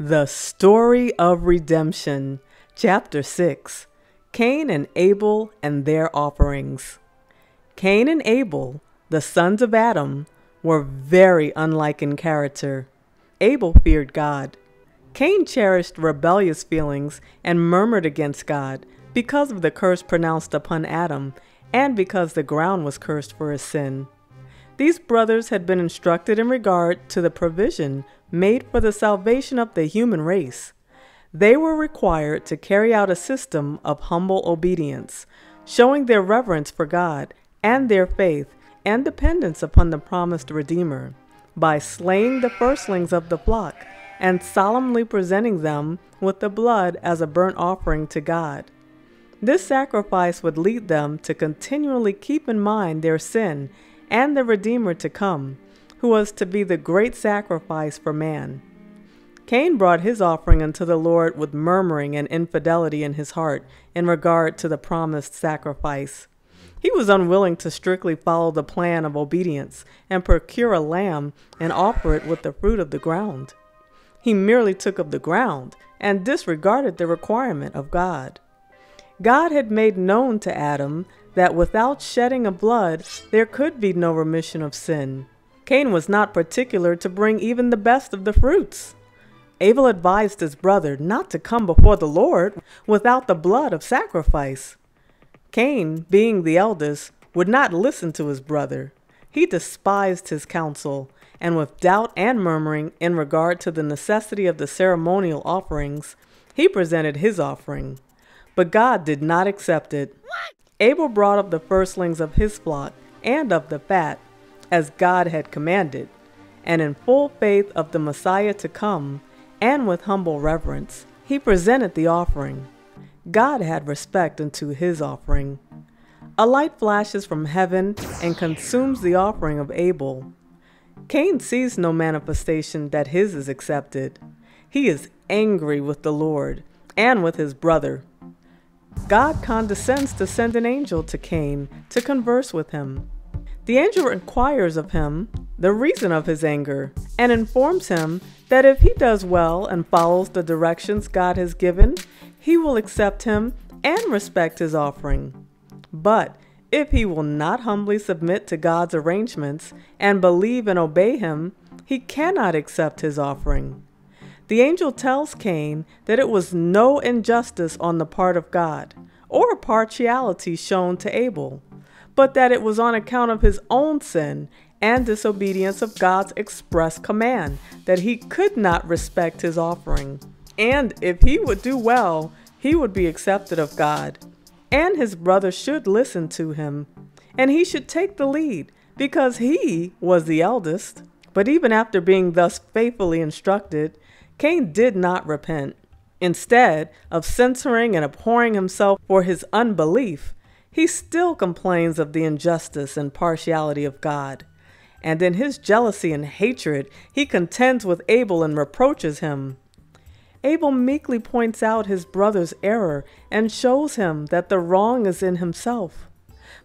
The Story of Redemption, Chapter 6 Cain and Abel and Their Offerings. Cain and Abel, the sons of Adam, were very unlike in character. Abel feared God. Cain cherished rebellious feelings and murmured against God because of the curse pronounced upon Adam and because the ground was cursed for his sin. These brothers had been instructed in regard to the provision made for the salvation of the human race. They were required to carry out a system of humble obedience, showing their reverence for God and their faith and dependence upon the promised Redeemer by slaying the firstlings of the flock and solemnly presenting them with the blood as a burnt offering to God. This sacrifice would lead them to continually keep in mind their sin and the Redeemer to come, who was to be the great sacrifice for man. Cain brought his offering unto the Lord with murmuring and infidelity in his heart in regard to the promised sacrifice. He was unwilling to strictly follow the plan of obedience and procure a lamb and offer it with the fruit of the ground. He merely took of the ground and disregarded the requirement of God. God had made known to Adam that without shedding of blood there could be no remission of sin. Cain was not particular to bring even the best of the fruits. Abel advised his brother not to come before the Lord without the blood of sacrifice. Cain, being the eldest, would not listen to his brother. He despised his counsel, and with doubt and murmuring in regard to the necessity of the ceremonial offerings, he presented his offering. But God did not accept it. Abel brought up the firstlings of his flock and of the fat, as God had commanded, and in full faith of the Messiah to come, and with humble reverence, he presented the offering. God had respect unto his offering. A light flashes from heaven and consumes the offering of Abel. Cain sees no manifestation that his is accepted. He is angry with the Lord and with his brother. God condescends to send an angel to Cain to converse with him. The angel inquires of him the reason of his anger and informs him that if he does well and follows the directions God has given, he will accept him and respect his offering. But if he will not humbly submit to God's arrangements and believe and obey him, he cannot accept his offering. The angel tells Cain that it was no injustice on the part of God or partiality shown to Abel, but that it was on account of his own sin and disobedience of God's express command that he could not respect his offering. And if he would do well, he would be accepted of God. And his brother should listen to him, and he should take the lead, because he was the eldest. But even after being thus faithfully instructed, Cain did not repent. Instead of censoring and abhorring himself for his unbelief, he still complains of the injustice and partiality of God. And in his jealousy and hatred, he contends with Abel and reproaches him. Abel meekly points out his brother's error and shows him that the wrong is in himself.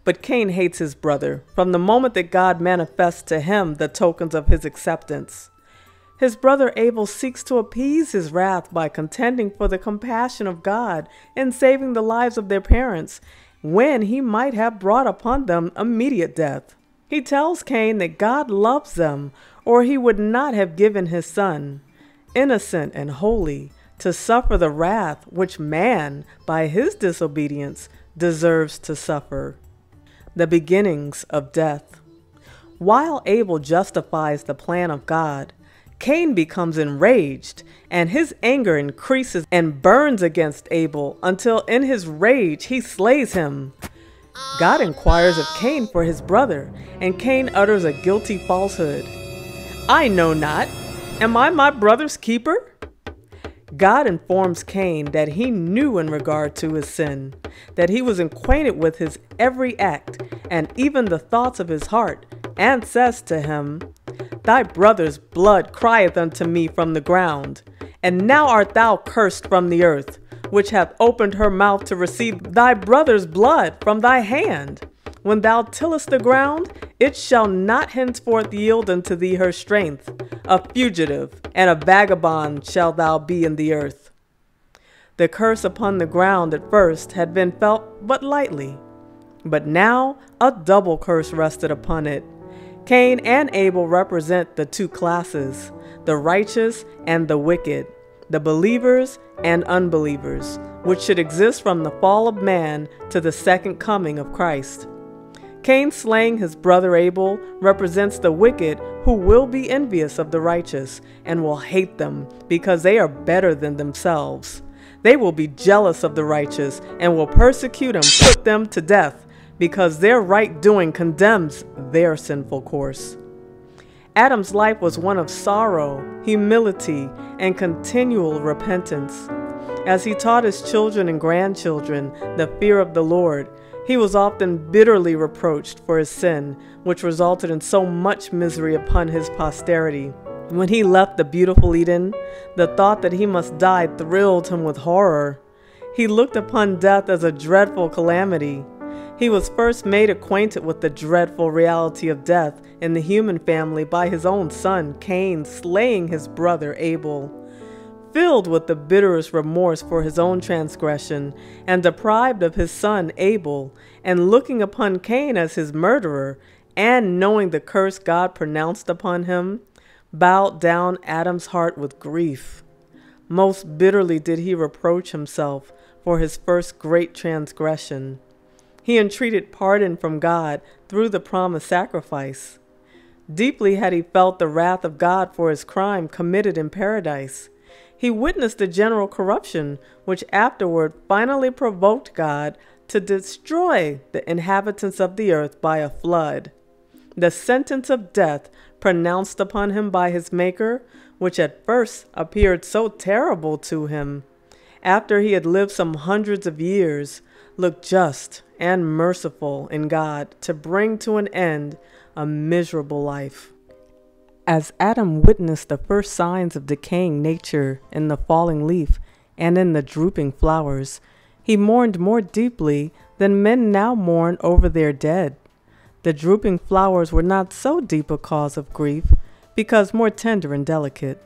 But Cain hates his brother from the moment that God manifests to him the tokens of his acceptance. His brother Abel seeks to appease his wrath by contending for the compassion of God in saving the lives of their parents, when he might have brought upon them immediate death. He tells Cain that God loves them, or he would not have given his son, innocent and holy, to suffer the wrath which man, by his disobedience, deserves to suffer. The beginnings of death. While Abel justifies the plan of God, Cain becomes enraged, and his anger increases and burns against Abel until in his rage he slays him. God inquires of Cain for his brother, and Cain utters a guilty falsehood. I know not. Am I my brother's keeper? God informs Cain that he knew in regard to his sin, that he was acquainted with his every act and even the thoughts of his heart, and says to him, Thy brother's blood crieth unto me from the ground. And now art thou cursed from the earth, which hath opened her mouth to receive thy brother's blood from thy hand. When thou tillest the ground, it shall not henceforth yield unto thee her strength. A fugitive and a vagabond shalt thou be in the earth. The curse upon the ground at first had been felt but lightly, but now a double curse rested upon it. Cain and Abel represent the two classes the righteous and the wicked, the believers and unbelievers, which should exist from the fall of man to the second coming of Christ. Cain slaying his brother Abel represents the wicked who will be envious of the righteous and will hate them because they are better than themselves. They will be jealous of the righteous and will persecute and put them to death because their right doing condemns their sinful course. Adam's life was one of sorrow, humility, and continual repentance. As he taught his children and grandchildren the fear of the Lord, he was often bitterly reproached for his sin, which resulted in so much misery upon his posterity. When he left the beautiful Eden, the thought that he must die thrilled him with horror. He looked upon death as a dreadful calamity. He was first made acquainted with the dreadful reality of death in the human family by his own son, Cain, slaying his brother Abel. Filled with the bitterest remorse for his own transgression, and deprived of his son Abel, and looking upon Cain as his murderer, and knowing the curse God pronounced upon him, bowed down Adam's heart with grief. Most bitterly did he reproach himself for his first great transgression. He entreated pardon from God through the promised sacrifice. Deeply had he felt the wrath of God for his crime committed in paradise. He witnessed the general corruption, which afterward finally provoked God to destroy the inhabitants of the earth by a flood. The sentence of death pronounced upon him by his Maker, which at first appeared so terrible to him, after he had lived some hundreds of years, looked just and merciful in God to bring to an end a miserable life. As Adam witnessed the first signs of decaying nature in the falling leaf and in the drooping flowers, he mourned more deeply than men now mourn over their dead. The drooping flowers were not so deep a cause of grief, because more tender and delicate,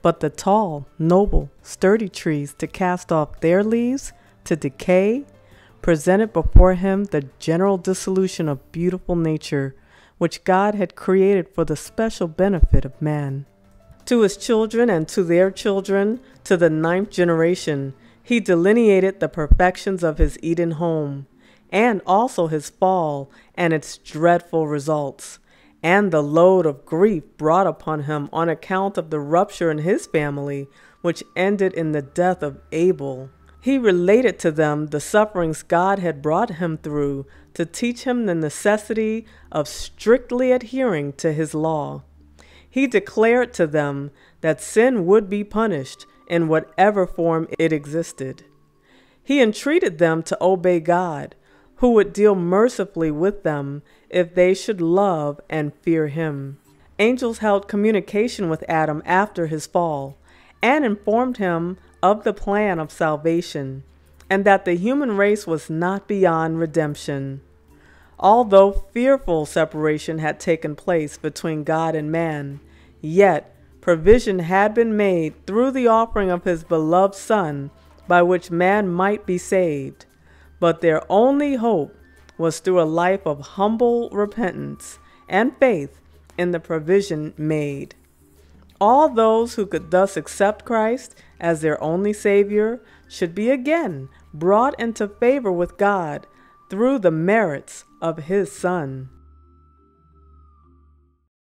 but the tall, noble, sturdy trees to cast off their leaves, to decay, presented before him the general dissolution of beautiful nature which God had created for the special benefit of man. To his children and to their children, to the ninth generation, he delineated the perfections of his Eden home, and also his fall and its dreadful results, and the load of grief brought upon him on account of the rupture in his family, which ended in the death of Abel. He related to them the sufferings God had brought him through to teach him the necessity of strictly adhering to his law. He declared to them that sin would be punished in whatever form it existed. He entreated them to obey God, who would deal mercifully with them if they should love and fear him. Angels held communication with Adam after his fall and informed him of the plan of salvation, and that the human race was not beyond redemption. Although fearful separation had taken place between God and man, yet provision had been made through the offering of his beloved Son by which man might be saved. But their only hope was through a life of humble repentance and faith in the provision made. All those who could thus accept Christ as their only Savior should be again brought into favor with God through the merits of His Son.